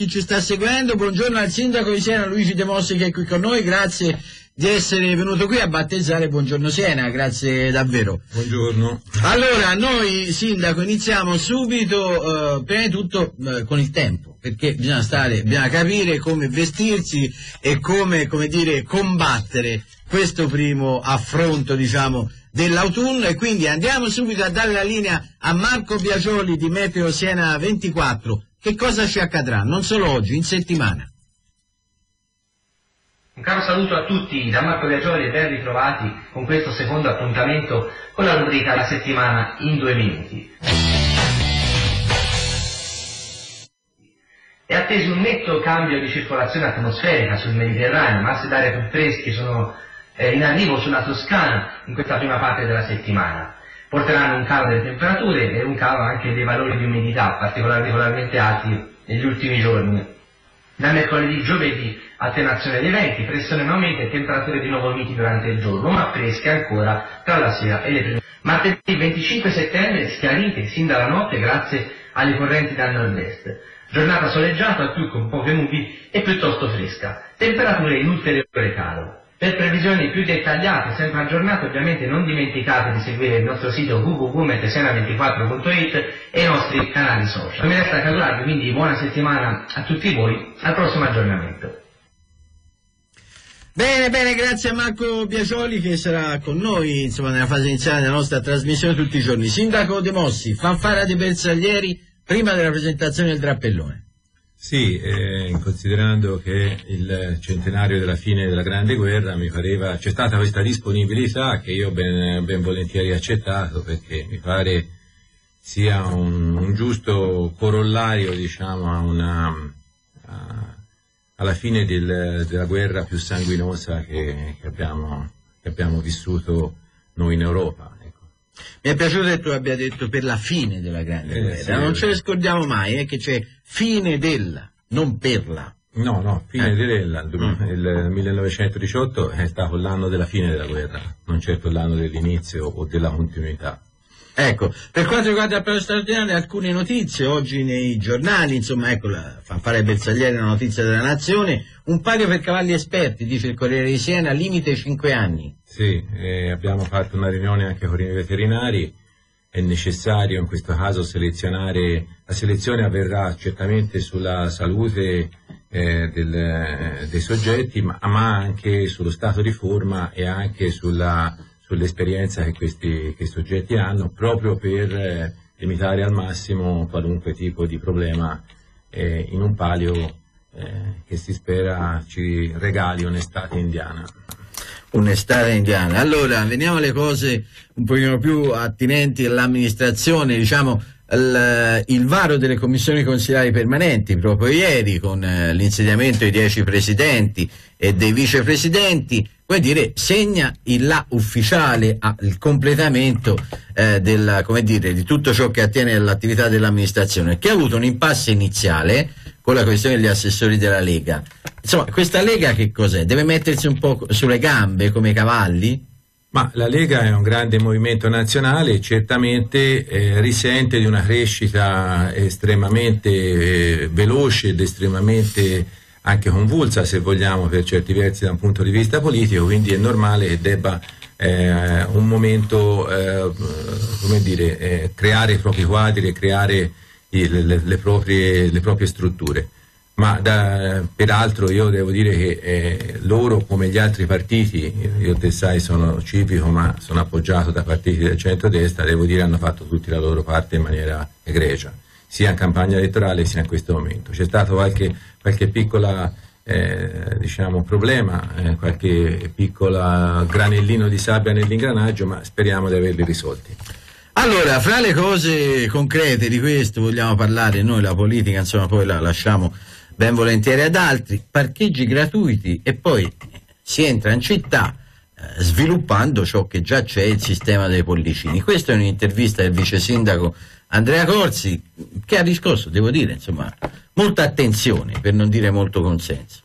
chi ci sta seguendo, buongiorno al sindaco di Siena Luigi De Mossi che è qui con noi, grazie di essere venuto qui a battezzare Buongiorno Siena, grazie davvero. Buongiorno. Allora, noi sindaco iniziamo subito, eh, prima di tutto eh, con il tempo, perché bisogna stare, bisogna capire come vestirsi e come, come dire, combattere questo primo affronto, diciamo, dell'autunno e quindi andiamo subito a dare la linea a Marco Biagioli di Meteo Siena 24. Che cosa ci accadrà? Non solo oggi, in settimana. Un caro saluto a tutti da Marco Biagioli e ben ritrovati con questo secondo appuntamento con la rubrica La settimana in due minuti. È atteso un netto cambio di circolazione atmosferica sul Mediterraneo, masse d'aria più fresche sono eh, in arrivo sulla Toscana in questa prima parte della settimana. Porteranno un calo delle temperature e un calo anche dei valori di umidità particolarmente alti negli ultimi giorni. Da mercoledì giovedì attenuazione dei venti, pressione in aumento e temperature di nuovo miti durante il giorno, ma fresche ancora tra la sera e le prime. Martedì 25 settembre schiarite sin dalla notte grazie alle correnti dal nord-est. Giornata soleggiata, più con poche nubi e piuttosto fresca. Temperature in ulteriore calo. Per previsioni più dettagliate, sempre aggiornate, ovviamente non dimenticate di seguire il nostro sito www.metesena24.it e i nostri canali social. Mi resta augurarvi quindi buona settimana a tutti voi, al prossimo aggiornamento. Bene, bene, grazie a Marco Biacioli che sarà con noi insomma, nella fase iniziale della nostra trasmissione tutti i giorni. Sindaco De Mossi, fanfara dei bersaglieri prima della presentazione del drappellone. Sì, eh, considerando che il centenario della fine della Grande Guerra mi pareva c'è stata questa disponibilità che io ben, ben volentieri accettato perché mi pare sia un, un giusto corollario diciamo, a una, a, alla fine del, della guerra più sanguinosa che, che, abbiamo, che, abbiamo, vissuto noi in Europa. Mi è piaciuto che tu abbia detto per la fine della Grande eh, Guerra, sì, non ce ne scordiamo mai, eh, che c'è fine della, non per la. No, no, fine eh. della, il 1918 è stato l'anno della fine della guerra, non certo l'anno dell'inizio o della continuità. Ecco, per quanto riguarda il piano straordinario, alcune notizie oggi nei giornali, insomma, ecco, la fanfare Bersagliere, una notizia della Nazione, un palio per cavalli esperti, dice il Corriere di Siena, limite 5 anni. Sì, eh, abbiamo fatto una riunione anche con i veterinari, è necessario in questo caso selezionare, la selezione avverrà certamente sulla salute eh, del, eh, dei soggetti, ma, ma, anche sullo stato di forma e anche sulla, sull'esperienza che questi che soggetti hanno, proprio per eh, limitare al massimo qualunque tipo di problema eh, in un palio eh, che si spera ci regali un'estate indiana un'estate indiana. Allora, veniamo alle cose un pochino più attinenti all'amministrazione, diciamo il, il varo delle commissioni consigliari permanenti proprio ieri con eh, l'insediamento dei dieci presidenti e dei vicepresidenti, vuol dire segna il là ufficiale al completamento eh, della, dire, di tutto ciò che attiene all'attività dell'amministrazione, che ha avuto un impasse iniziale con la questione degli assessori della Lega. Insomma, questa Lega che cos'è? Deve mettersi un po' sulle gambe come i cavalli? Ma la Lega è un grande movimento nazionale e certamente eh, risente di una crescita estremamente eh, veloce ed estremamente anche convulsa, se vogliamo, per certi versi da un punto di vista politico, quindi è normale che debba eh, un momento, eh, come dire, eh, creare i propri quadri e creare le, le, le, proprie, le proprie, strutture. Ma da, peraltro io devo dire che eh, loro, come gli altri partiti, io te sai sono civico ma sono appoggiato da partiti del centro-destra, devo dire hanno fatto tutti la loro parte in maniera egregia, sia in campagna elettorale sia in questo momento. C'è stato qualche, qualche piccola eh, diciamo, problema, eh, qualche piccola granellino di sabbia nell'ingranaggio, ma speriamo di averli risolti. Allora, fra le cose concrete di questo vogliamo parlare noi, la politica, insomma, poi la lasciamo ben volentieri ad altri, parcheggi gratuiti e poi si entra in città eh, sviluppando ciò che già c'è, il sistema dei pollicini. Questa è un'intervista del vice sindaco Andrea Corsi che ha riscosso, devo dire, insomma, molta attenzione, per non dire molto consenso.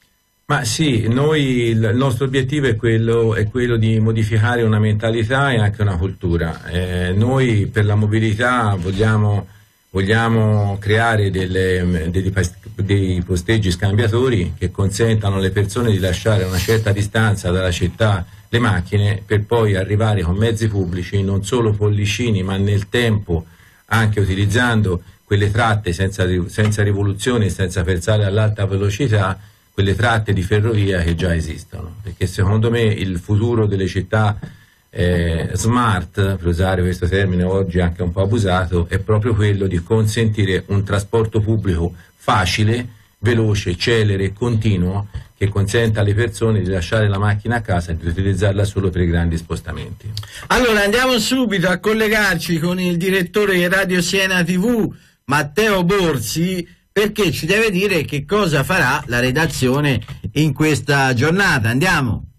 Ma sì, noi, il nostro obiettivo è quello, è quello, di modificare una mentalità e anche una cultura. Eh, noi per la mobilità vogliamo vogliamo creare delle, dei, dei posteggi scambiatori che consentano alle persone di lasciare a una certa distanza dalla città le macchine per poi arrivare con mezzi pubblici, non solo pollicini, ma nel tempo anche utilizzando quelle tratte senza, senza rivoluzione, senza pensare all'alta velocità, quelle tratte di ferrovia che già esistono. Perché secondo me il futuro delle città eh, smart, per usare questo termine oggi anche un po' abusato, è proprio quello di consentire un trasporto pubblico facile, veloce, celere e continuo che consenta alle persone di lasciare la macchina a casa e di utilizzarla solo per i grandi spostamenti. Allora andiamo subito a collegarci con il direttore di Radio Siena TV, Matteo Borsi, perché ci deve dire che cosa farà la redazione in questa giornata. Andiamo.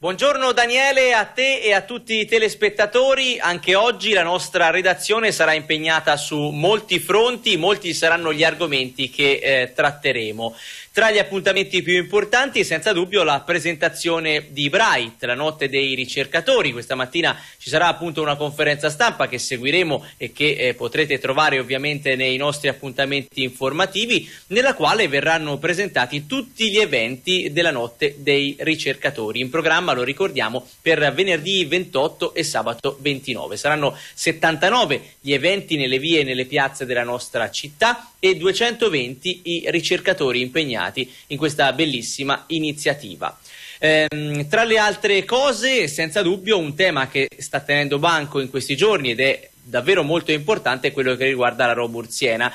Buongiorno Daniele, a te e a tutti i telespettatori. Anche oggi la nostra redazione sarà impegnata su molti fronti, molti saranno gli argomenti che eh, tratteremo. Tra gli appuntamenti più importanti, senza dubbio, la presentazione di Bright, la notte dei ricercatori. Questa mattina ci sarà appunto una conferenza stampa che seguiremo e che eh, potrete trovare ovviamente nei nostri appuntamenti informativi, nella quale verranno presentati tutti gli eventi della notte dei ricercatori. In programma, lo ricordiamo, per venerdì 28 e sabato 29. Saranno 79 gli eventi nelle vie e nelle piazze della nostra città e 220 i ricercatori impegnati in questa bellissima iniziativa. Ehm, tra le altre cose, senza dubbio, un tema che sta tenendo banco in questi giorni ed è davvero molto importante è quello che riguarda la Roburziena.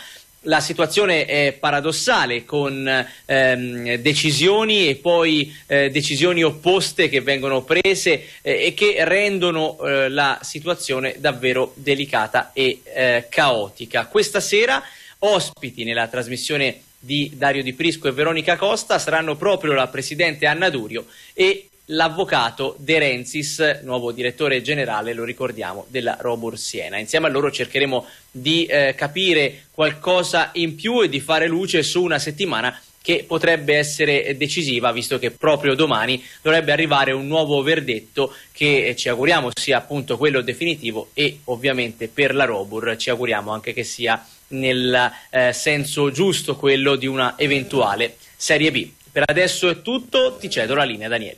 La situazione è paradossale con ehm, decisioni e poi eh, decisioni opposte che vengono prese eh, e che rendono eh, la situazione davvero delicata e eh, caotica. Questa sera Ospiti nella trasmissione di Dario Di Prisco e Veronica Costa saranno proprio la presidente Anna Durio e l'avvocato De Renzis, nuovo direttore generale, lo ricordiamo, della Robur Siena. Insieme a loro cercheremo di eh, capire qualcosa in più e di fare luce su una settimana che potrebbe essere decisiva, visto che proprio domani dovrebbe arrivare un nuovo verdetto che ci auguriamo sia appunto quello definitivo e ovviamente per la Robur ci auguriamo anche che sia nel eh, senso giusto, quello di una eventuale Serie B. Per adesso è tutto, ti cedo la linea Daniele.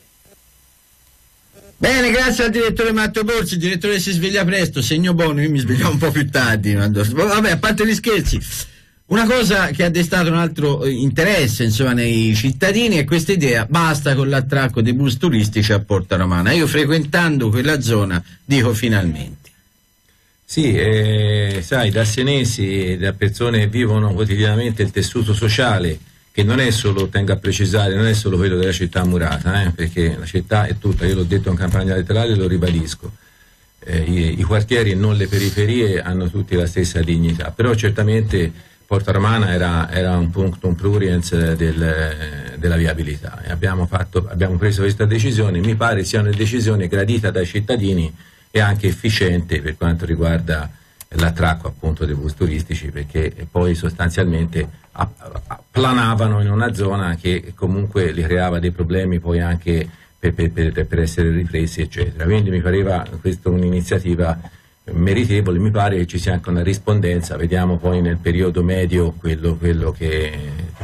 Bene, grazie al direttore Matteo Borsi, il direttore si sveglia presto, segno buono, io mi svegliavo un po' più tardi, vabbè, a parte gli scherzi. Una cosa che ha destato un altro eh, interesse insomma, nei cittadini è questa idea, basta con l'attracco dei bus turistici a Porta Romana. Io frequentando quella zona dico finalmente. Sì, eh, sai, da senesi, da persone che vivono quotidianamente il tessuto sociale, che non è solo, tengo a precisare, non è solo quello della città murata, eh, perché la città è tutta, io l'ho detto in campagna elettorale e lo ribadisco. Eh, i, i, quartieri e non le periferie hanno tutti la stessa dignità, però certamente Porta Romana era, era un punto, un pruriens del, della viabilità e abbiamo, fatto, abbiamo preso questa decisione, mi pare sia una decisione gradita dai cittadini e anche efficiente per quanto riguarda l'attracco appunto dei bus turistici perché poi sostanzialmente planavano in una zona che comunque li creava dei problemi poi anche per, per, per essere ripresi eccetera. Quindi mi pareva questa un'iniziativa meritevole, mi pare che ci sia anche una rispondenza, vediamo poi nel periodo medio quello, quello che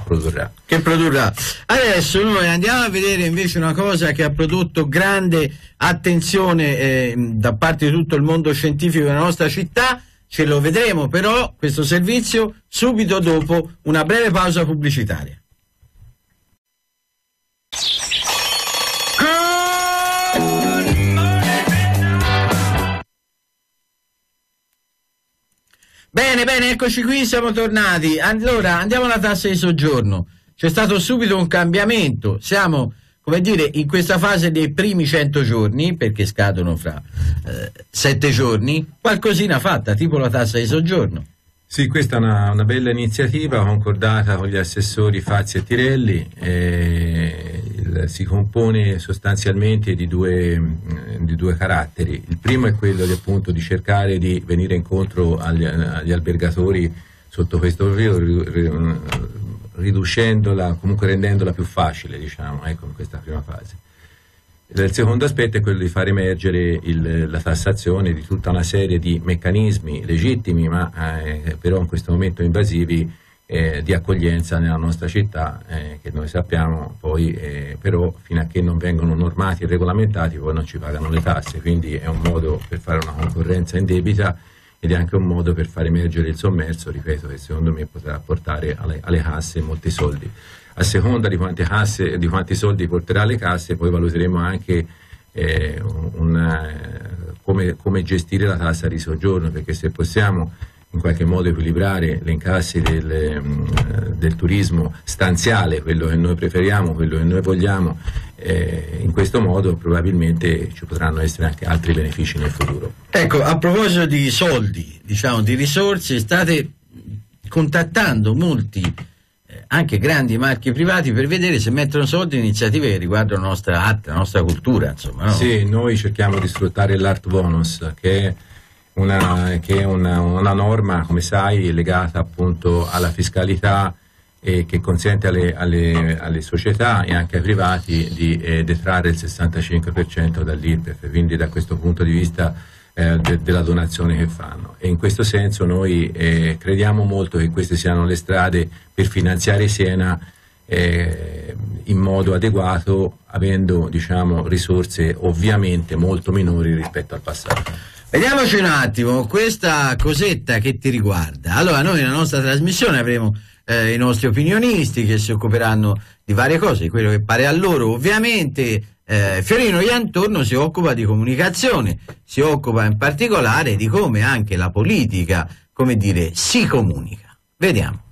produrrà. Che produrrà. Adesso noi andiamo a vedere invece una cosa che ha prodotto grande attenzione eh, da parte di tutto il mondo scientifico della nostra città, ce lo vedremo però questo servizio subito dopo una breve pausa pubblicitaria. Bene, bene, eccoci qui, siamo tornati. Allora, andiamo alla tassa di soggiorno. C'è stato subito un cambiamento. Siamo, come dire, in questa fase dei primi 100 giorni, perché scadono fra eh, 7 giorni, qualcosina fatta, tipo la tassa di soggiorno. Sì, questa è una, una, bella iniziativa concordata con gli assessori Fazzi e Tirelli, eh, si compone sostanzialmente di due, mm, di due, caratteri. Il primo è quello di, appunto, di cercare di venire incontro agli, agli albergatori sotto questo profilo, riducendola, comunque rendendola più facile, diciamo, ecco, in questa prima fase. Il secondo aspetto è quello di far emergere il, la tassazione di tutta una serie di meccanismi legittimi, ma eh, però in questo momento invasivi, eh, di accoglienza nella nostra città, eh, che noi sappiamo poi eh, però fino a che non vengono normati e regolamentati poi non ci pagano le tasse, quindi è un modo per fare una concorrenza in debita ed è anche un modo per far emergere il sommerso, ripeto, che secondo me potrà portare alle, alle casse molti soldi. A seconda di, casse, di quanti soldi porterà le casse, poi valuteremo anche eh, una, come, come, gestire la tassa di soggiorno, perché se possiamo in qualche modo equilibrare le incasse del, mm, del turismo stanziale, quello che noi preferiamo, quello che noi vogliamo, eh, in questo modo probabilmente ci potranno essere anche altri benefici nel futuro. Ecco, a proposito di soldi, diciamo di risorse, state contattando molti anche grandi marchi privati per vedere se mettono soldi in iniziative che riguardano la nostra arte, la nostra cultura. Insomma, no? Sì, noi cerchiamo di sfruttare l'art bonus, che è, una, che è una, una, norma, come sai, legata appunto alla fiscalità e che consente alle, alle, alle società e anche ai privati di eh, detrarre il 65% dall'IRPEF. Quindi da questo punto di vista eh, de, della donazione che fanno e in questo senso noi eh, crediamo molto che queste siano le strade per finanziare Siena eh, in modo adeguato avendo diciamo, risorse ovviamente molto minori rispetto al passato. Vediamoci un attimo questa cosetta che ti riguarda. Allora noi nella nostra trasmissione avremo eh, i nostri opinionisti che si occuperanno di varie cose, di quello che pare a loro ovviamente eh, Fiorino Iantorno si occupa di comunicazione, si occupa in particolare di come anche la politica, come dire, si comunica. Vediamo.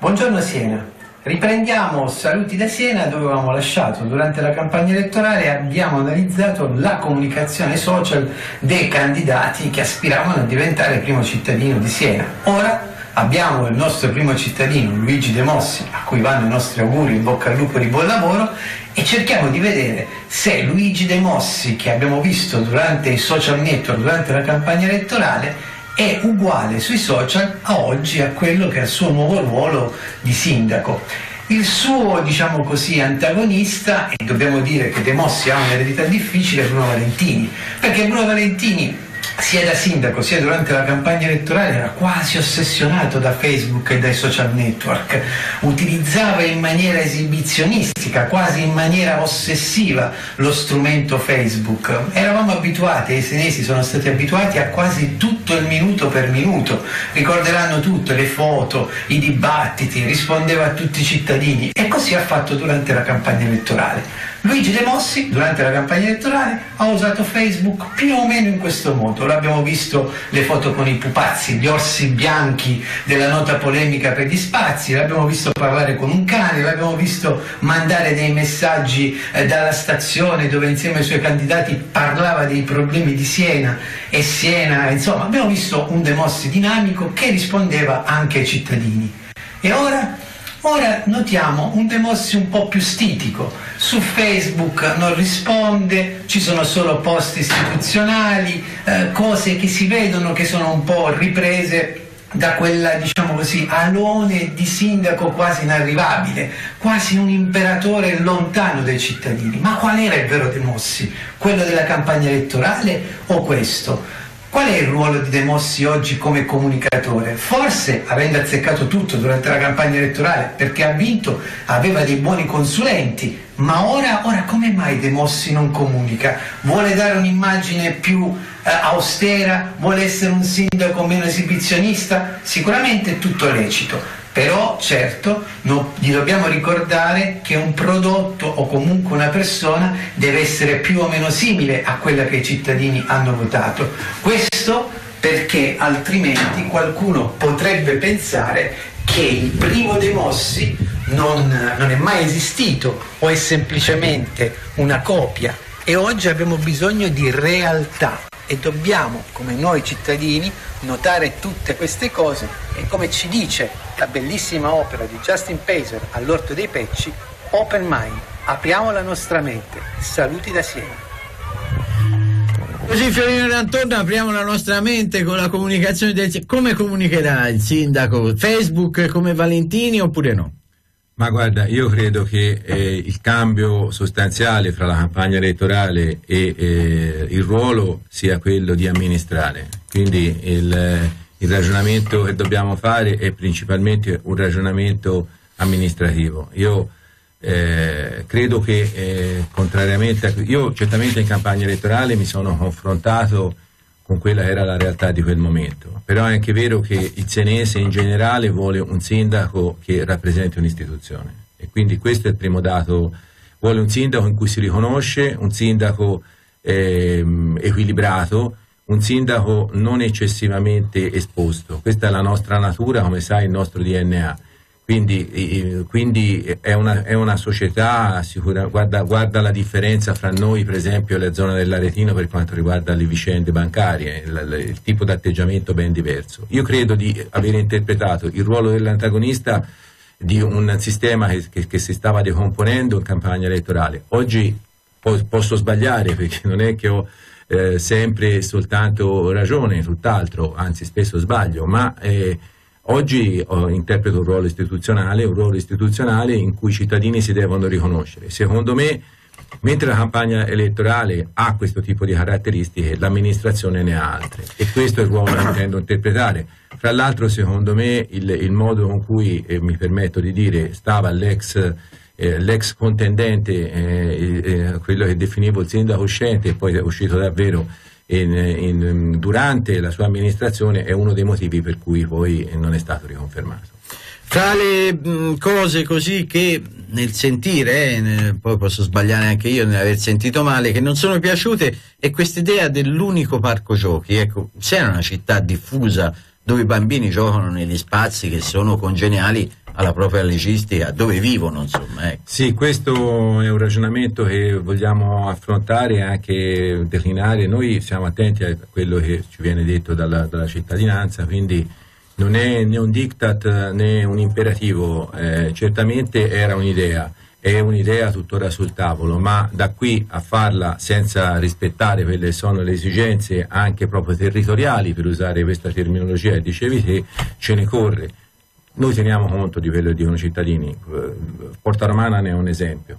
Buongiorno Siena. Riprendiamo Saluti da Siena dove avevamo lasciato. Durante la campagna elettorale abbiamo analizzato la comunicazione social dei candidati che aspiravano a diventare primo cittadino di Siena. Ora abbiamo il nostro primo cittadino, Luigi De Mossi, a cui vanno i nostri auguri, in bocca al lupo di buon lavoro, e cerchiamo di vedere se Luigi De Mossi, che abbiamo visto durante i social network, durante la campagna elettorale, è uguale sui social a oggi a quello che è il suo nuovo ruolo di sindaco. Il suo, diciamo così, antagonista, e dobbiamo dire che De Mossi ha un'eredità difficile, è Bruno Valentini, perché Bruno Valentini sia da sindaco sia durante la campagna elettorale era quasi ossessionato da Facebook e dai social network, utilizzava in maniera esibizionistica, quasi in maniera ossessiva lo strumento Facebook. Eravamo abituati, i senesi sono stati abituati a quasi tutto il minuto per minuto, ricorderanno tutte le foto, i dibattiti, rispondeva a tutti i cittadini e così ha fatto durante la campagna elettorale. Luigi De Mossi, durante la campagna elettorale, ha usato Facebook più o meno in questo modo. L'abbiamo visto le foto con i pupazzi, gli orsi bianchi della nota polemica per gli spazi, l'abbiamo visto parlare con un cane, l'abbiamo visto mandare dei messaggi eh, dalla stazione dove insieme ai suoi candidati parlava dei problemi di Siena e Siena, insomma, abbiamo visto un De Mossi dinamico che rispondeva anche ai cittadini. E ora Ora notiamo un Demossi un po' più stitico, su Facebook non risponde, ci sono solo post istituzionali, eh, cose che si vedono che sono un po' riprese da quella, diciamo così, alone di sindaco quasi inarrivabile, quasi un imperatore lontano dai cittadini. Ma qual era il vero Demossi? Quello della campagna elettorale o questo? Qual è il ruolo di De Mossi oggi come comunicatore? Forse, avendo azzeccato tutto durante la campagna elettorale, perché ha vinto, aveva dei buoni consulenti, ma ora, ora come mai De Mossi non comunica? Vuole dare un'immagine più eh, austera? Vuole essere un sindaco meno esibizionista? Sicuramente è tutto lecito, però certo no, gli dobbiamo ricordare che un prodotto o comunque una persona deve essere più o meno simile a quella che i cittadini hanno votato. Questo perché altrimenti qualcuno potrebbe pensare che il primo dei mossi non, non è mai esistito o è semplicemente una copia e oggi abbiamo bisogno di realtà e dobbiamo, come noi cittadini, notare tutte queste cose e come ci dice la bellissima opera di Justin Pacer all'Orto dei Pecci, Open Mind, apriamo la nostra mente, saluti da Siena. Così Fiorino D'Antorno apriamo la nostra mente con la comunicazione del come comunicherà il sindaco? Facebook come Valentini oppure no? Ma guarda, io credo che eh, il cambio sostanziale fra la campagna elettorale e eh, il ruolo sia quello di amministrare. Quindi il, il, ragionamento che dobbiamo fare è principalmente un ragionamento amministrativo. Io eh, credo che, eh, contrariamente a... Io certamente in campagna elettorale mi sono confrontato con quella che era la realtà di quel momento. Però è anche vero che il senese in generale vuole un sindaco che rappresenti un'istituzione e quindi questo è il primo dato, vuole un sindaco in cui si riconosce, un sindaco eh, equilibrato, un sindaco non eccessivamente esposto. Questa è la nostra natura, come sai, il nostro DNA. Quindi, quindi è, una, è, una, società, sicura, guarda, guarda, la differenza fra noi, per esempio, e la zona dell'Aretino per quanto riguarda le vicende bancarie, il, il tipo di atteggiamento ben diverso. Io credo di aver interpretato il ruolo dell'antagonista di un sistema che, che, che si stava decomponendo in campagna elettorale. Oggi po- posso sbagliare perché non è che ho eh, sempre soltanto ragione, tutt'altro, anzi spesso sbaglio, ma... Eh, Oggi oh, interpreto un ruolo istituzionale, un ruolo istituzionale in cui i cittadini si devono riconoscere. Secondo me, mentre la campagna elettorale ha questo tipo di caratteristiche, l'amministrazione ne ha altre e questo è il ruolo che intendo interpretare. Fra l'altro, secondo me, il, il modo con cui, eh, mi permetto di dire, stava l'ex eh, l'ex contendente, eh, eh, quello che definivo il sindaco uscente e poi è uscito davvero in, in, durante la sua amministrazione è uno dei motivi per cui poi non è stato riconfermato. Tra le mh, cose così che nel sentire, eh, poi posso sbagliare anche io nell'aver sentito male, che non sono piaciute, è questa idea dell'unico parco giochi. Ecco, se è una città diffusa dove i bambini giocano negli spazi che sono congeniali alla propria legistica, dove vivono insomma. Ecco. Sì, questo è un ragionamento che vogliamo affrontare e anche declinare. Noi siamo attenti a quello che ci viene detto dalla, dalla cittadinanza, quindi non è né un diktat né un imperativo, eh, certamente era un'idea, è un'idea tuttora sul tavolo, ma da qui a farla senza rispettare quelle che sono le esigenze anche proprio territoriali, per usare questa terminologia dicevi te, ce ne corre noi teniamo conto di quello che dicono i cittadini, eh, Porta Romana ne è un esempio.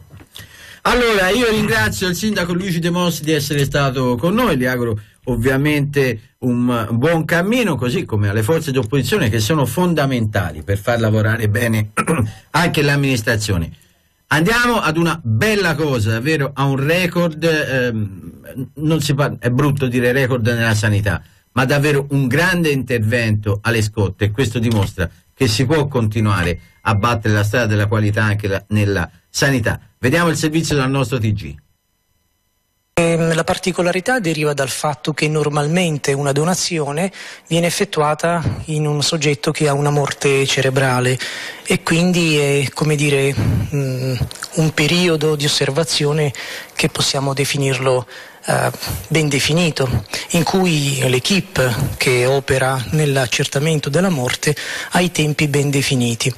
Allora, io ringrazio il sindaco Luigi De Mossi di essere stato con noi, gli auguro ovviamente un buon cammino, così come alle forze di opposizione che sono fondamentali per far lavorare bene anche l'amministrazione. Andiamo ad una bella cosa, davvero a un record, ehm, parla, è brutto dire record nella sanità, ma davvero un grande intervento alle scotte questo dimostra che si può continuare a battere la strada della qualità anche la, nella sanità. Vediamo il servizio dal nostro TG. Ehm, la particolarità deriva dal fatto che normalmente una donazione viene effettuata in un soggetto che ha una morte cerebrale e quindi è come dire mm, un periodo di osservazione che possiamo definirlo eh, ben definito, in cui l'equipe che opera nell'accertamento della morte ha i tempi ben definiti.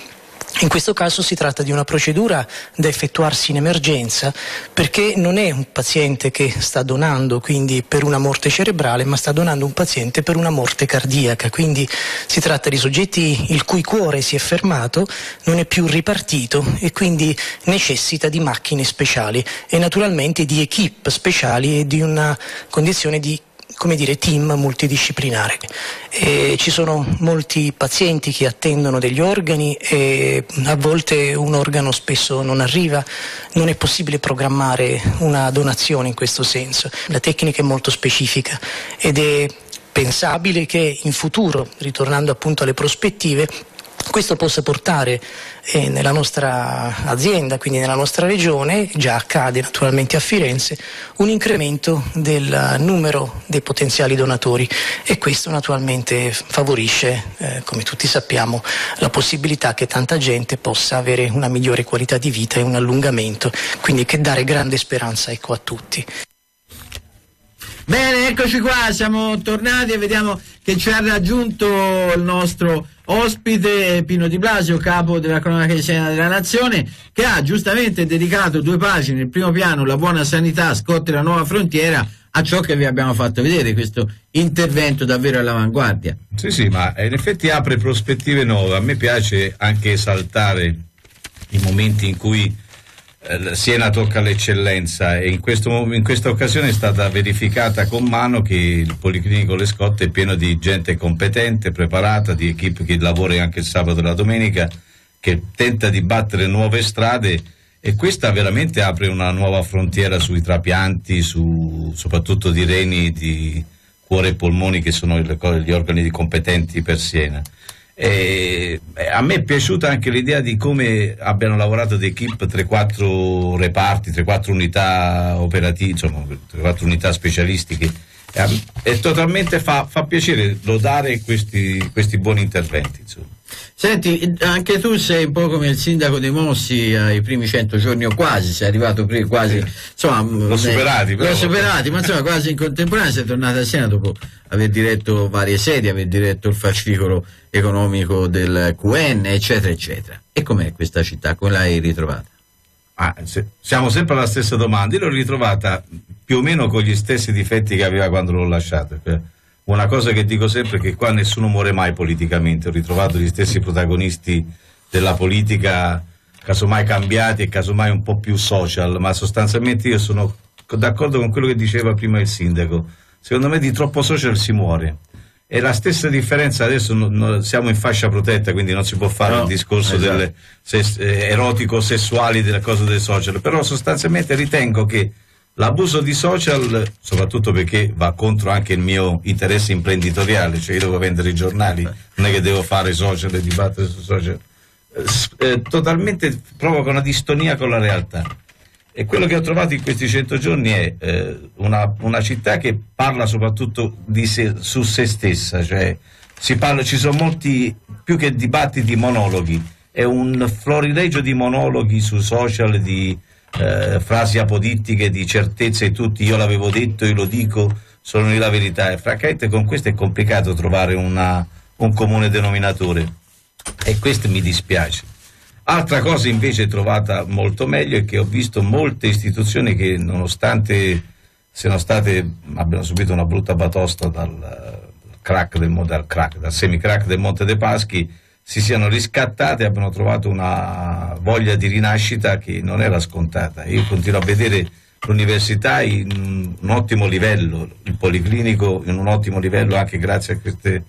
In questo caso si tratta di una procedura da effettuarsi in emergenza perché non è un paziente che sta donando quindi per una morte cerebrale, ma sta donando un paziente per una morte cardiaca. Quindi si tratta di soggetti il cui cuore si è fermato, non è più ripartito e quindi necessita di macchine speciali e naturalmente di equip speciali e di una condizione di come dire, team multidisciplinare. E ci sono molti pazienti che attendono degli organi e a volte un organo spesso non arriva, non è possibile programmare una donazione in questo senso. La tecnica è molto specifica ed è pensabile che in futuro, ritornando appunto alle prospettive, questo possa portare eh, nella nostra azienda, quindi nella nostra regione, già accade naturalmente a Firenze, un incremento del numero dei potenziali donatori e questo naturalmente favorisce, eh, come tutti sappiamo, la possibilità che tanta gente possa avere una migliore qualità di vita e un allungamento, quindi che dare grande speranza ecco, a tutti. Bene, eccoci qua, siamo tornati e vediamo che ci ha raggiunto il nostro ospite Pino Di Blasio, capo della cronaca di Sena della Nazione, che ha giustamente dedicato due pagine, il primo piano, la buona sanità, Scotti la nuova frontiera, a ciò che vi abbiamo fatto vedere, questo intervento davvero all'avanguardia. Sì, sì, ma in effetti apre prospettive nuove. A me piace anche esaltare i momenti in cui eh, Siena tocca l'eccellenza e in, questo, in, questa occasione è stata verificata con mano che il Policlinico Le Scotte è pieno di gente competente, preparata, di equip che lavora anche il sabato e la domenica, che tenta di battere nuove strade e questa veramente apre una nuova frontiera sui trapianti, su, soprattutto di reni, di cuore e polmoni che sono gli organi competenti per Siena. E a me è piaciuta anche l'idea di come abbiano lavorato di equip 3-4 reparti, 3-4 unità operative, insomma 3-4 unità specialistiche. E totalmente fa, fa piacere lodare questi, questi buoni interventi. Insomma. Senti, anche tu sei un po' come il sindaco dei Mossi ai primi cento giorni o quasi, sei arrivato prima, quasi, insomma, l'ho superati, l'ho superati, ma insomma quasi in contemporanea sei tornato a Siena dopo aver diretto varie sedi, aver diretto il fascicolo economico del QN, eccetera, eccetera. E com'è questa città? Come l'hai ritrovata? Ah, se, siamo sempre alla stessa domanda, io l'ho ritrovata più o meno con gli stessi difetti che aveva quando l'ho lasciata. Una cosa che dico sempre è che qua nessuno muore mai politicamente, ho ritrovato gli stessi protagonisti della politica, casomai cambiati e casomai un po' più social, ma sostanzialmente io sono d'accordo con quello che diceva prima il sindaco. Secondo me di troppo social si muore. E la stessa differenza adesso no, no, siamo in fascia protetta, quindi non si può fare no, il discorso esatto. delle ses, eh, erotico-sessuali delle cose dei social, però sostanzialmente ritengo che L'abuso di social, soprattutto perché va contro anche il mio interesse imprenditoriale, cioè io devo vendere i giornali, non è che devo fare social e dibattere su social, eh, eh, totalmente provoca una distonia con la realtà. E quello che ho trovato in questi cento giorni è eh, una, una, città che parla soprattutto se, su se stessa, cioè parla, ci sono molti, più che dibattiti, monologhi, è un florilegio di monologhi su social, di eh, frasi apodittiche di certezze tutti, io l'avevo detto, io lo dico, sono io la verità. E francamente con questo è complicato trovare una, un comune denominatore e questo mi dispiace. Altra cosa invece trovata molto meglio è che ho visto molte istituzioni che nonostante siano state, abbiano subito una brutta batosta dal crack del, dal, crack, dal semi-crack del Monte dei Paschi, si siano riscattate e abbiano trovato una voglia di rinascita che non era scontata. Io continuo a vedere l'università in un ottimo livello, il policlinico in un ottimo livello anche grazie a queste,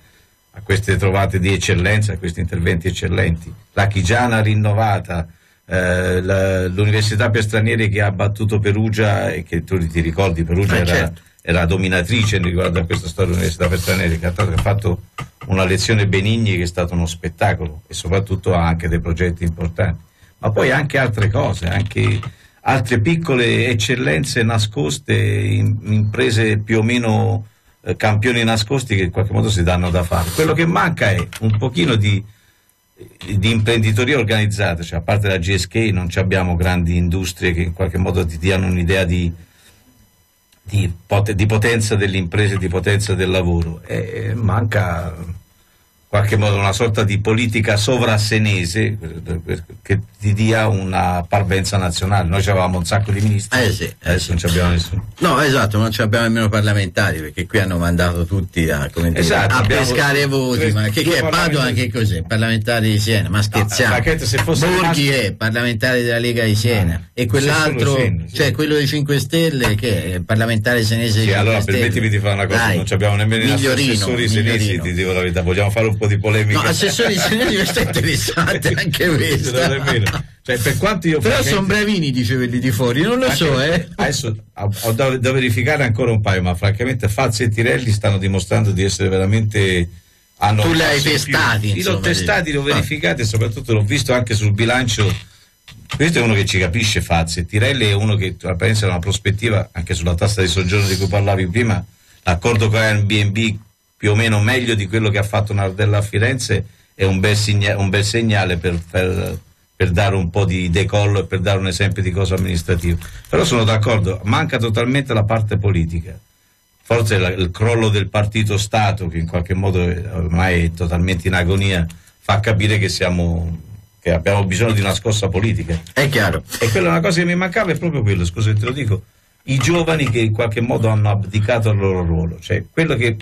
a queste trovate di eccellenza, a questi interventi eccellenti. La Chigiana rinnovata, eh, la, l'università per stranieri che ha battuto Perugia e che tu ti ricordi Perugia eh, era, certo. era, dominatrice riguardo a questa storia dell'università per stranieri che ha fatto una lezione Benigni che è stato uno spettacolo e soprattutto ha anche dei progetti importanti, ma poi anche altre cose, anche altre piccole eccellenze nascoste, in, imprese più o meno eh, campioni nascosti che in qualche modo si danno da fare. Quello che manca è un pochino di, di imprenditoria organizzata, cioè a parte la GSK non abbiamo grandi industrie che in qualche modo ti diano un'idea di, di, pot- di potenza delle imprese, di potenza del lavoro. E manca qualche modo una sorta di politica sovrassenese che ti dia una parvenza nazionale. Noi avevamo un sacco di ministri, eh sì, eh adesso sì. non abbiamo nessuno. No, esatto, non abbiamo nemmeno parlamentari perché qui hanno mandato tutti a, dire, esatto, a pescare voti. Ma che, che è Padova? Che cos'è? Parlamentari di Siena, ma scherziamo. No, se fosse Borghi è parlamentare della Lega di Siena ah, e quell'altro, Siena, sì. cioè quello dei 5 Stelle che è parlamentare senese sì, di allora permettimi di fare una cosa, Dai, non abbiamo nemmeno i assessori senesi, ti dico la verità, vogliamo fare un po' di polemica. No, assessori senesi questo è interessante anche questo. Cioè, per quanto io Però sono bravini, dice quelli di fuori, non lo so, eh. Adesso ho da, da, verificare ancora un paio, ma francamente Fazzi e Tirelli stanno dimostrando di essere veramente. Hanno tu li hai testati? Io l'ho testati, l'ho verificati e soprattutto l'ho visto anche sul bilancio. Questo è uno che ci capisce Fazzi, Tirelli è uno che pensa a una prospettiva anche sulla tassa di soggiorno di cui parlavi prima, l'accordo con Airbnb più o meno meglio di quello che ha fatto Nardella a Firenze è un bel, segna- un bel segnale per, per, per, dare un po' di decollo e per dare un esempio di cosa amministrativo. Però sono d'accordo, manca totalmente la parte politica. Forse la, il crollo del partito Stato, che in qualche modo ormai è totalmente in agonia, fa capire che, siamo, abbiamo bisogno di una scossa politica. È chiaro. E quella è una cosa che mi mancava, è proprio quello, scusa te lo dico, i giovani che in qualche modo hanno abdicato al loro ruolo. Cioè, quello che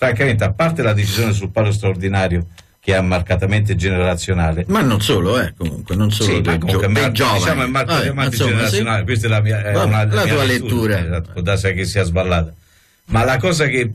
francamente, a parte la decisione sul palo straordinario, che è marcatamente generazionale. Ma non solo, eh, comunque, non solo Sì, dei, comunque, gio- giovani. diciamo è marcatamente insomma, generazionale, sì. questa è la mia, è Vabbè, una, la mia tua lettura. Esatto, può darsi che sia sballata. Ma la cosa che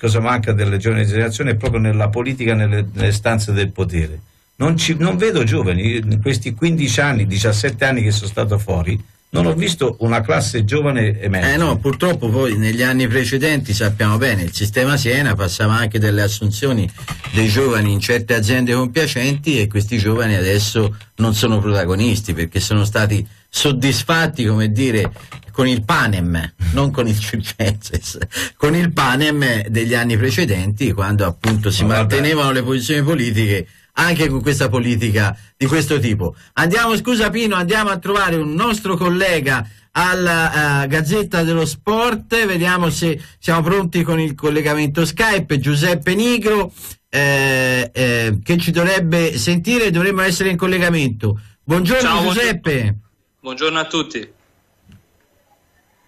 cosa manca delle giovani generazioni è proprio nella politica, nelle, nelle stanze del potere. Non, ci- non vedo giovani, in questi 15 anni, 17 anni che sono stato fuori, non ho visto una classe giovane emergere. Eh no, purtroppo poi negli anni precedenti sappiamo bene, il sistema Siena passava anche delle assunzioni dei giovani in certe aziende compiacenti e questi giovani adesso non sono protagonisti perché sono stati soddisfatti, come dire, con il panem, non con il circenses, con il panem degli anni precedenti quando appunto si Ma mantenevano le posizioni politiche anche con questa politica di questo tipo. Andiamo, scusa Pino, andiamo a trovare un nostro collega alla eh, Gazzetta dello Sport, vediamo se siamo pronti con il collegamento Skype, Giuseppe Nigro, eh, eh, che ci dovrebbe sentire, dovremmo essere in collegamento. Buongiorno Ciao, Giuseppe. Buongiorno a tutti.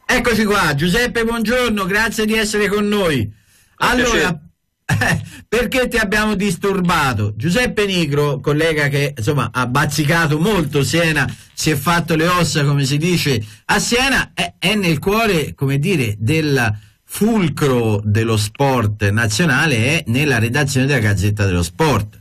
Eccoci qua, Giuseppe, buongiorno, grazie di essere con noi. Con Allora, perché ti abbiamo disturbato? Giuseppe Nigro, collega che insomma ha bazzicato molto Siena, si è fatto le ossa, come si dice, a Siena, è, è nel cuore, come dire, del fulcro dello sport nazionale, è nella redazione della Gazzetta dello Sport.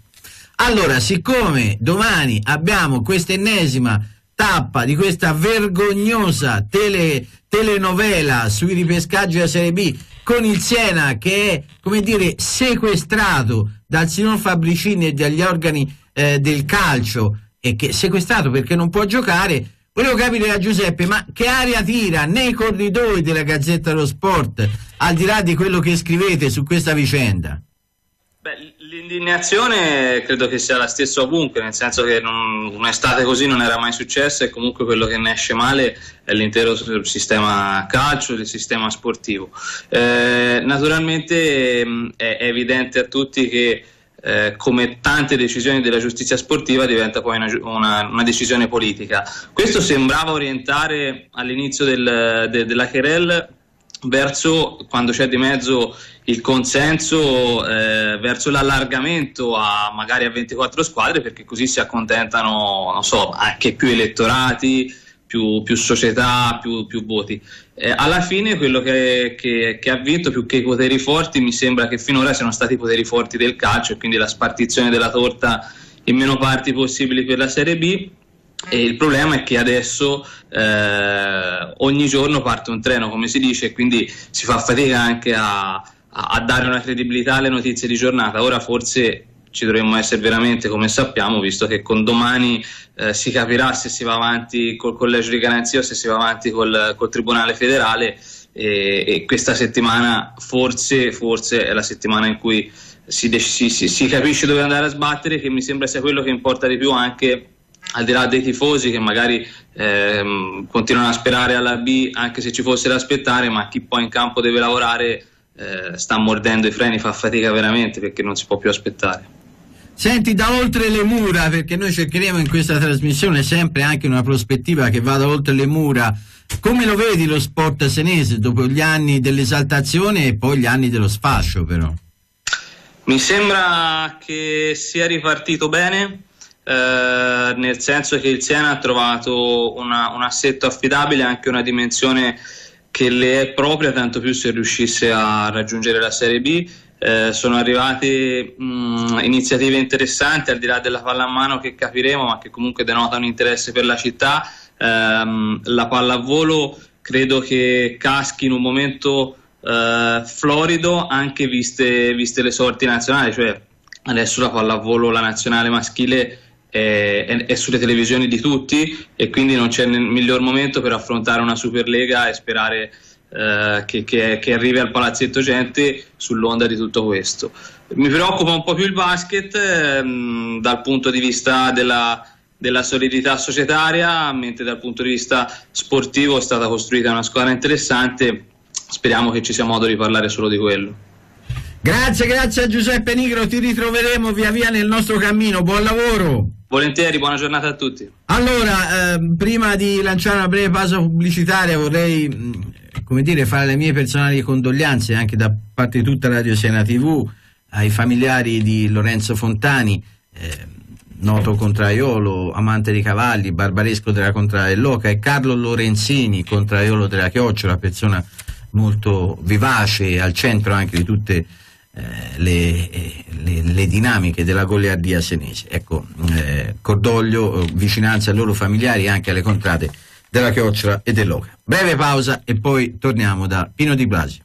Allora, siccome domani abbiamo questa ennesima tappa di questa vergognosa tele- telenovela sui ripescaggi della Serie B con il Siena che è, come dire, sequestrato dal signor Fabricini e dagli organi eh, del calcio e che sequestrato perché non può giocare, volevo capire da Giuseppe, ma che aria tira nei corridoi della Gazzetta dello Sport, al di là di quello che scrivete su questa vicenda? L'indignazione credo che sia la stessa ovunque, nel senso che non- un'estate così non era mai successa e comunque quello che ne esce male è l'intero sistema calcio, il sistema sportivo. Eh, naturalmente mh, è, evidente a tutti che eh, come tante decisioni della giustizia sportiva diventa poi una, una- una decisione politica. Questo sembrava orientare all'inizio del- de- della querel verso quando c'è di mezzo il consenso eh, verso l'allargamento a magari a 24 squadre perché così si accontentano non so anche più elettorati più, più società più, più voti. Eh, alla fine quello che, che- che ha vinto più che i poteri forti mi sembra che finora siano stati i poteri forti del calcio e quindi la spartizione della torta in meno parti possibili per la Serie B e il problema è che adesso eh, ogni giorno parte un treno, come si dice, e quindi si fa fatica anche a, a- dare una credibilità alle notizie di giornata. Ora forse ci dovremmo essere veramente come sappiamo, visto che con domani eh, si capirà se si va avanti col collegio di garanzia o se si va avanti col, col Tribunale federale e, e questa settimana forse, forse è la settimana in cui si, si- si- si capisce dove andare a sbattere, che mi sembra sia quello che importa di più anche al di là dei tifosi che magari ehm, continuano a sperare alla B anche se ci fosse da aspettare, ma chi poi in campo deve lavorare eh, sta mordendo i freni, fa fatica veramente perché non si può più aspettare. Senti, da oltre le mura, perché noi cercheremo in questa trasmissione sempre anche una prospettiva che vada oltre le mura. Come lo vedi lo sport senese dopo gli anni dell'esaltazione e poi gli anni dello sfascio, però? Mi sembra che sia ripartito bene, eh, nel senso che il Siena ha trovato una- un assetto affidabile, anche una dimensione che le è propria, tanto più se riuscisse a raggiungere la Serie B. Eh, sono arrivate mh, iniziative interessanti, al di là della palla a mano che capiremo, ma che comunque denotano interesse per la città. Ehm, la pallavolo credo che caschi in un momento eh, florido anche viste, viste le sorti nazionali, cioè adesso la pallavolo, la nazionale maschile è, è- sulle televisioni di tutti e quindi non c'è nel miglior momento per affrontare una Superlega e sperare eh, che, che- che arrivi al palazzetto gente sull'onda di tutto questo. Mi preoccupa un po' più il basket ehm, dal punto di vista della, della solidità societaria, mentre dal punto di vista sportivo è stata costruita una squadra interessante. Speriamo che ci sia modo di parlare solo di quello. Grazie, grazie a Giuseppe Nigro, ti ritroveremo via via nel nostro cammino. Buon lavoro! Volentieri, buona giornata a tutti. Allora, ehm, prima di lanciare una breve pausa pubblicitaria vorrei, mh, come dire, fare le mie personali condoglianze anche da parte di tutta Radio Siena TV ai familiari di Lorenzo Fontani, eh, noto contraiolo, amante di cavalli, barbaresco della contraria Loca, e Carlo Lorenzini, contraiolo della Chiocciola, persona molto vivace al centro anche di tutte eh, le, le, le, dinamiche della goliardia senese. Ecco, eh, cordoglio, eh, vicinanza ai loro familiari e anche alle contrade della Chiocciola e dell'Oca. Breve pausa e poi torniamo da Pino Di Blasio.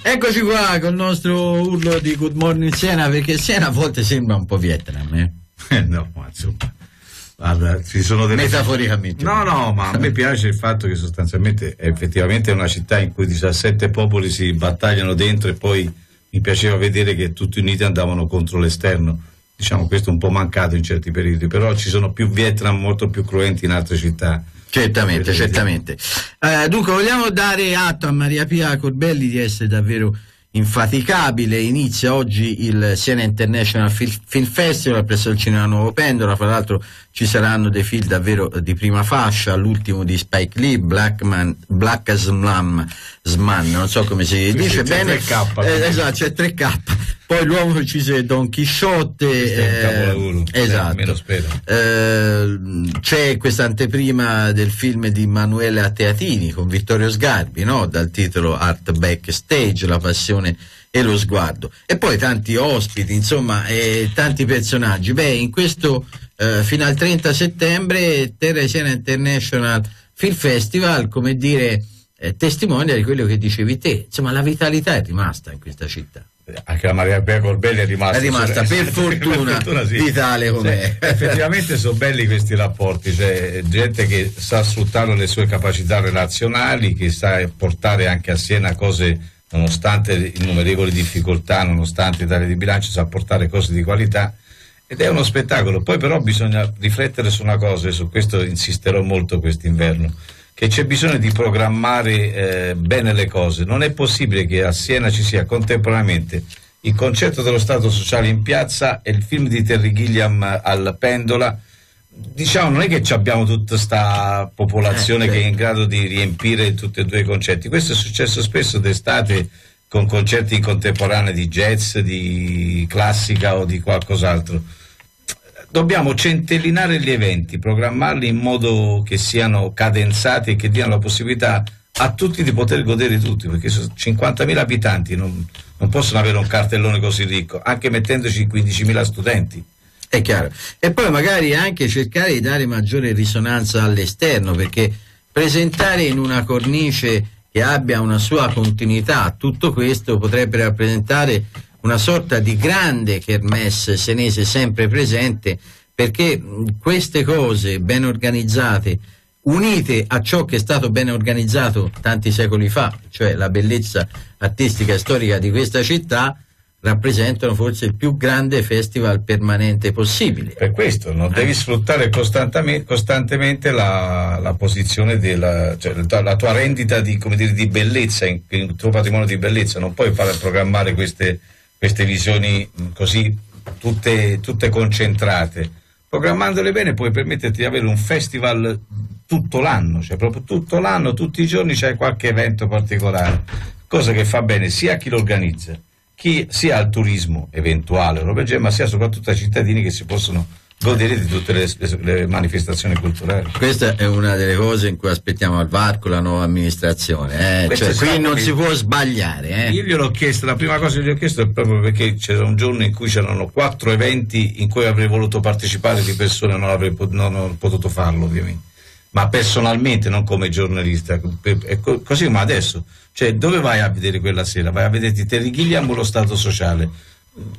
Eccoci qua con il nostro urlo di Good Morning Siena perché Siena a volte sembra un po' Vietnam. Eh? Eh no, ma insomma. Guarda, ci sono delle... Metaforicamente. No, no, ma a me piace il fatto che sostanzialmente effettivamente è una città in cui 17 popoli si battagliano dentro e poi mi piaceva vedere che tutti uniti andavano contro l'esterno. Diciamo questo è un po' mancato in certi periodi, però ci sono più Vietnam molto più cruenti in altre città. Certamente, certamente. Eh, dunque, vogliamo dare atto a Maria Pia Corbelli di essere davvero infaticabile. Inizia oggi il Siena International Film Festival presso il Cinema Nuovo Pendola. Fra l'altro ci saranno dei film davvero di prima fascia, l'ultimo di Spike Lee, Blackman, Black Slam, Sman, non so come si dice c'è bene. 3K, eh, esatto, c'è 3K. Poi l'uomo ucciso è Don Chisciotte. Eh, esatto. Eh, c'è questa anteprima del film di Manuele Ateatini con Vittorio Sgarbi, no? dal titolo Art Backstage, la passione e lo sguardo. E poi tanti ospiti, insomma, eh, tanti personaggi. Beh, in questo eh, fino al 30 settembre Teresiana International Film Festival, come dire, eh, testimonia di quello che dicevi te. Insomma, la vitalità è rimasta in questa città anche la Maria Pia Corbelli è rimasta, è rimasta per fortuna, per fortuna sì. vitale come cioè, effettivamente sono belli questi rapporti c'è gente che sa sfruttare le sue capacità relazionali che sa portare anche a Siena cose nonostante innumerevoli difficoltà nonostante i tagli di bilancio sa portare cose di qualità ed è uno spettacolo poi però bisogna riflettere su una cosa e su questo insisterò molto quest'inverno che c'è bisogno di programmare eh, bene le cose. Non è possibile che a Siena ci sia contemporaneamente il concerto dello Stato sociale in piazza e il film di Terry Gilliam al Pendola. Diciamo, non è che abbiamo tutta questa popolazione eh, che è in grado di riempire tutti e due i concerti. Questo è successo spesso d'estate con concerti in contemporanea di jazz, di classica o di qualcos'altro dobbiamo centellinare gli eventi, programmarli in modo che siano cadenzati e che diano la possibilità a tutti di poter godere tutti, perché 50.000 abitanti non, non possono avere un cartellone così ricco, anche mettendoci 15.000 studenti. È chiaro. E poi magari anche cercare di dare maggiore risonanza all'esterno, perché presentare in una cornice che abbia una sua continuità tutto questo potrebbe rappresentare una sorta di grande kermesse senese sempre presente perché queste cose ben organizzate unite a ciò che è stato ben organizzato tanti secoli fa, cioè la bellezza artistica e storica di questa città, rappresentano forse il più grande festival permanente possibile. Per questo non devi sfruttare costantemente la, la posizione della cioè, la tua rendita di, dire, di bellezza, il tuo patrimonio di bellezza, non puoi fare programmare queste queste visioni così tutte, tutte concentrate. Programmandole bene puoi permetterti di avere un festival tutto l'anno, cioè proprio tutto l'anno, tutti i giorni c'è qualche evento particolare, cosa che fa bene sia a chi lo organizza, chi, sia al turismo eventuale europeo, ma sia soprattutto ai cittadini che si possono godere di tutte le, le, manifestazioni culturali. Questa è una delle cose in cui aspettiamo al varco la nuova amministrazione. Eh? Cioè, qui non si può sbagliare. Eh? Io gliel'ho chiesto, la prima cosa che gli ho chiesto è proprio perché c'era un giorno in cui c'erano quattro eventi in cui avrei voluto partecipare di persone, non avrei non ho potuto farlo ovviamente. Ma personalmente, non come giornalista, così come adesso. Cioè, dove vai a vedere quella sera? Vai a vedere Terry Gilliam o lo Stato sociale?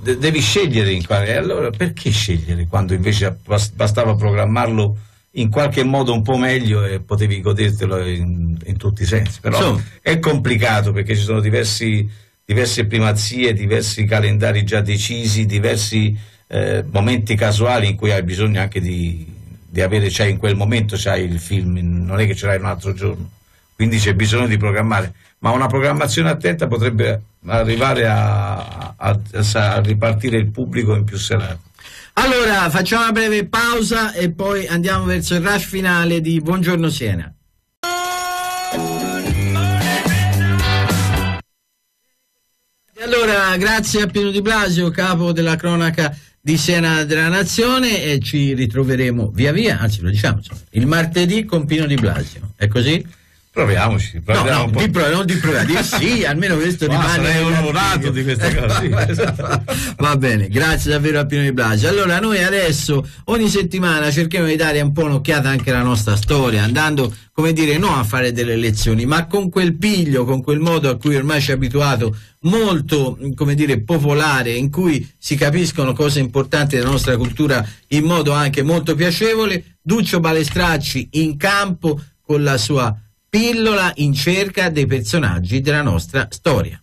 de- devi scegliere in quale. Allora perché scegliere quando invece bastava programmarlo in qualche modo un po' meglio e potevi godertelo in, in tutti i sensi? Però so. è complicato perché ci sono diversi, diverse primazie, diversi calendari già decisi, diversi eh, momenti casuali in cui hai bisogno anche di, di avere, cioè in quel momento c'hai il film, non è che ce l'hai un altro giorno. Quindi c'è bisogno di programmare ma una programmazione attenta potrebbe arrivare a, a, a ripartire il pubblico in più serate. Allora, facciamo una breve pausa e poi andiamo verso il rush finale di Buongiorno Siena. Allora, grazie a Pino Di Blasio, capo della cronaca di Siena della Nazione e ci ritroveremo via via, anzi lo diciamo, insomma, il martedì con Pino Di Blasio. È così? Proviamoci, No, proviamo no, un po'. di pro- non di proviamo, di sì, almeno questo Ah, rimane. sarei onorato di queste cose. Va bene, grazie davvero a Pino Di Blasio. Allora, noi adesso ogni settimana cerchiamo di dare un po' un'occhiata anche alla nostra storia, andando, come dire, non a fare delle lezioni, ma con quel piglio, con quel modo a cui ormai ci ha abituato, molto, come dire, popolare, in cui si capiscono cose importanti della nostra cultura in modo anche molto piacevole. Duccio Balestracci in campo con la sua pillola in cerca dei personaggi della nostra storia.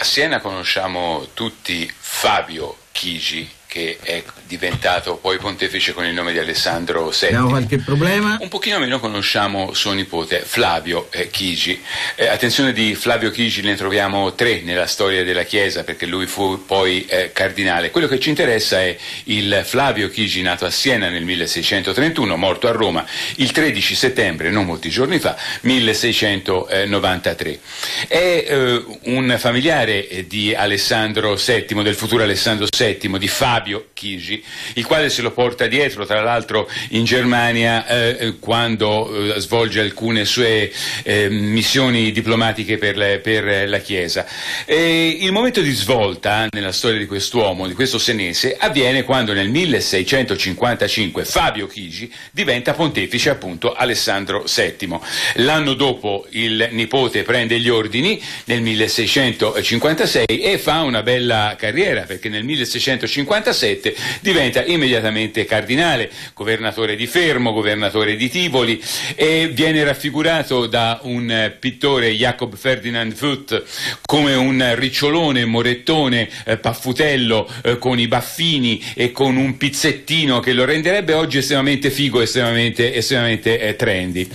A Siena conosciamo tutti Fabio Chigi, che è diventato poi pontefice con il nome di Alessandro Abbiamo VII. qualche problema? Un pochino meno conosciamo suo nipote Flavio eh, Chigi. Eh, attenzione di Flavio Chigi ne troviamo tre nella storia della Chiesa perché lui fu poi eh, cardinale. Quello che ci interessa è il Flavio Chigi nato a Siena nel 1631, morto a Roma il 13 settembre, non molti giorni fa, 1693. È eh, un familiare di Alessandro VII, del futuro Alessandro VII, di Fabio Chigi, il quale se lo porta dietro, tra l'altro in Germania, eh, quando eh, svolge alcune sue eh, missioni diplomatiche per, le- per la Chiesa. E il momento di svolta nella storia di quest'uomo, di questo senese, avviene quando nel 1655 Fabio Chigi diventa pontefice appunto Alessandro VII. L'anno dopo il nipote prende gli ordini nel 1656 e fa una bella carriera perché nel 1657 diventa immediatamente cardinale, governatore di Fermo, governatore di Tivoli e viene raffigurato da un eh, pittore Jacob Ferdinand Voet come un ricciolone, morettone, eh, paffutello eh, con i baffini e con un pizzettino che lo renderebbe oggi estremamente figo, estremamente, estremamente eh, trendy.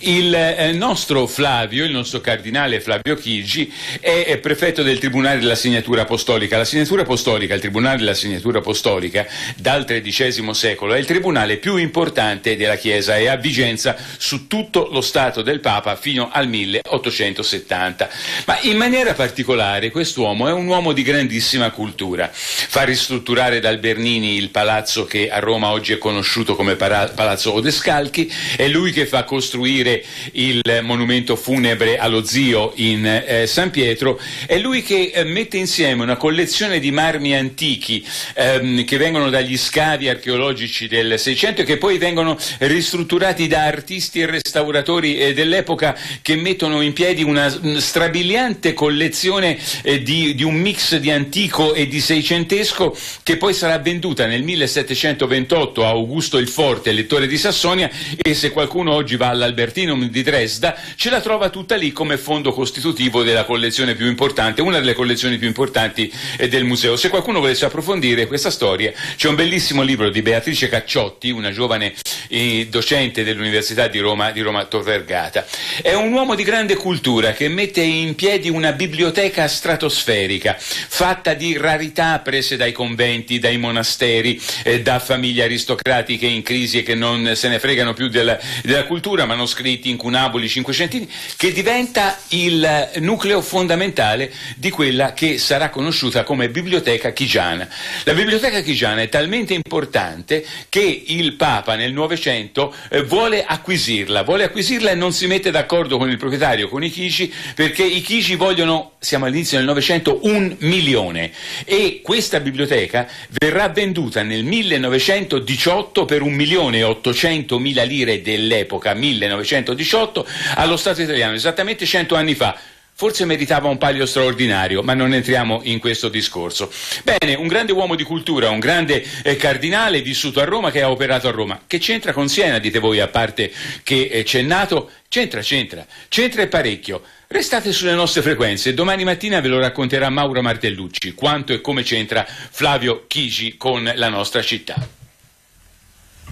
Il eh, nostro Flavio, il nostro cardinale Flavio Chigi, è, è prefetto del Tribunale della Segnatura Apostolica. La Segnatura Apostolica, il Tribunale della Segnatura Apostolica, dal XIII secolo, è il tribunale più importante della Chiesa e ha vigenza su tutto lo Stato del Papa fino al 1870. Ma in maniera particolare quest'uomo è un uomo di grandissima cultura. Fa ristrutturare dal Bernini il palazzo che a Roma oggi è conosciuto come Palazzo Odescalchi, è lui che fa costruire il monumento funebre allo zio in eh, San Pietro, è lui che eh, mette insieme una collezione di marmi antichi ehm, che vengono dagli scavi archeologici del Seicento e che poi vengono ristrutturati da artisti e restauratori eh, dell'epoca che mettono in piedi una mm, strabiliante collezione eh, di, di un mix di antico e di seicentesco che poi sarà venduta nel 1728 a Augusto il Forte, lettore di Sassonia, e se qualcuno oggi va all'Albertinum di Dresda ce la trova tutta lì come fondo costitutivo della collezione più importante, una delle collezioni più importanti eh, del museo. Se qualcuno volesse approfondire questa storia, c'è un bellissimo libro di Beatrice Cacciotti, una giovane eh, docente dell'Università di Roma, di Roma Tor Vergata. È un uomo di grande cultura che mette in piedi una biblioteca stratosferica, fatta di rarità prese dai conventi, dai monasteri, eh, da famiglie aristocratiche in crisi e che non se ne fregano più della, della cultura, manoscritti incunaboli cinquecentini, che diventa il nucleo fondamentale di quella che sarà conosciuta come Biblioteca Chigiana. La Biblioteca Chigiana è talmente importante che il Papa nel Novecento eh, vuole acquisirla, vuole acquisirla e non si mette d'accordo con il proprietario, con i Chigi, perché i Chigi vogliono, siamo all'inizio del Novecento, un milione e questa biblioteca verrà venduta nel 1918 per un milione e 800 mila lire dell'epoca, 1918, allo Stato italiano, esattamente 100 anni fa. Forse meritava un paglio straordinario, ma non entriamo in questo discorso. Bene, un grande uomo di cultura, un grande eh, cardinale vissuto a Roma che ha operato a Roma. Che c'entra con Siena, dite voi, a parte che eh, c'è nato? C'entra, c'entra, c'entra e parecchio. Restate sulle nostre frequenze domani mattina ve lo racconterà Mauro Martellucci quanto e come c'entra Flavio Chigi con la nostra città.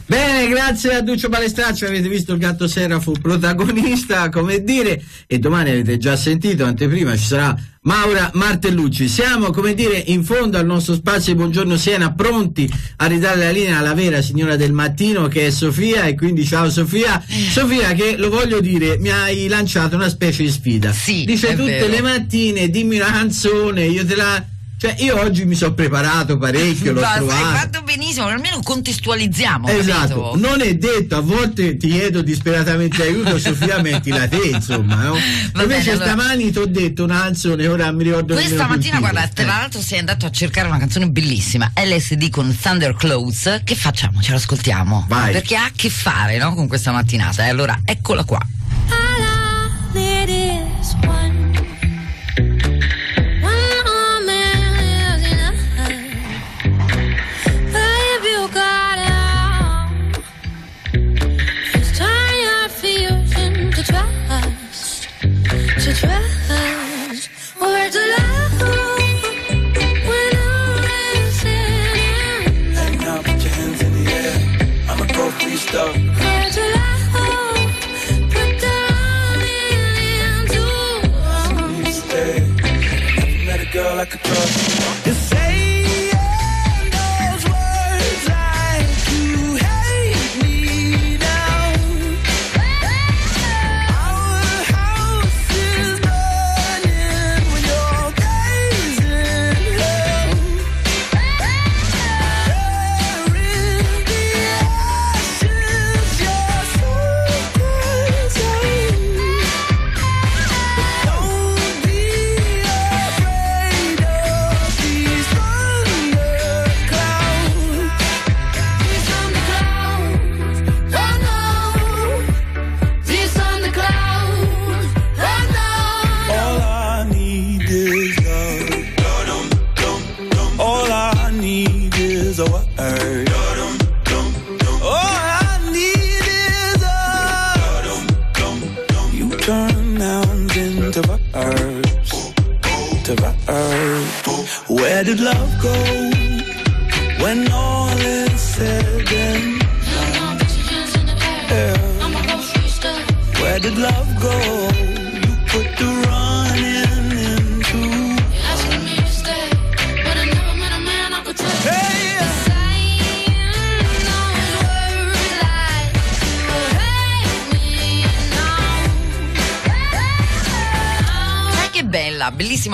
Bene, grazie a Duccio Balestraccio, avete visto il gatto Serafo protagonista, come dire, e domani avete già sentito, anteprima ci sarà Maura Martellucci. Siamo, come dire, in fondo al nostro spazio di Buongiorno Siena, pronti a ridare la linea alla vera signora del mattino che è Sofia e quindi ciao Sofia. Sofia che, lo voglio dire, mi hai lanciato una specie di sfida. Sì, Dice tutte vero. le mattine, dimmi una canzone, io te la... Cioè, io oggi mi sono preparato parecchio, l'ho Ma hai trovato. fatto benissimo, almeno contestualizziamo. Esatto, capito? non è detto, a volte ti chiedo disperatamente aiuto, Sofia mettila te, insomma, no? Va Invece bene, allora- stamani ti ho detto una canzone, ora mi ricordo Questa mattina, guarda, tra l'altro sei andato a cercare una canzone bellissima, LSD con Thunder Clothes. Che facciamo? Ce l'ascoltiamo? Vai. Perché ha a che fare, no? Con questa mattinata. E allora, eccola qua.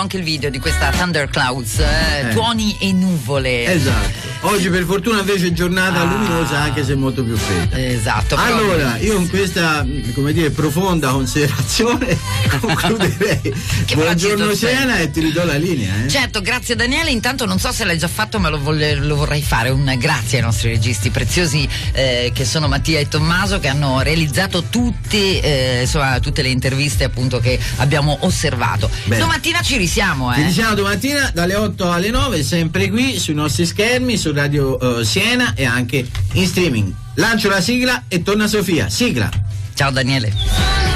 Anche il video di questa Thunder Clouds, eh, Eh. tuoni e nuvole. Esatto. Oggi per fortuna invece è giornata Ah. luminosa anche se molto più fredda. Esatto. Allora, io con questa, come dire, profonda considerazione concluderei. Buongiorno. Siena e ti ridò la linea, eh? Certo, grazie Daniele. Intanto non so se l'hai già fatto, ma lo, volle- lo vorrei fare. Un grazie ai nostri registi preziosi eh, che sono Mattia e Tommaso che hanno realizzato tutte, eh, insomma, tutte le interviste appunto che abbiamo osservato. Bene. Domattina ci risiamo, Ci eh. risiamo domattina dalle 8 alle 9, sempre qui sui nostri schermi, su Radio eh, Siena e anche in streaming. Lancio la sigla e torna Sofia. Sigla. Ciao Daniele.